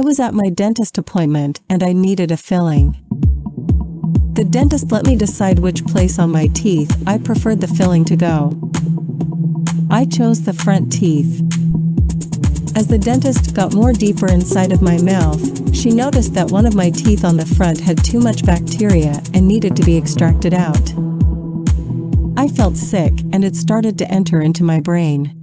I was at my dentist appointment and I needed a filling. The dentist let me decide which place on my teeth I preferred the filling to go. I chose the front teeth. As the dentist got more deeper inside of my mouth, she noticed that one of my teeth on the front had too much bacteria and needed to be extracted out. I felt sick and it started to enter into my brain.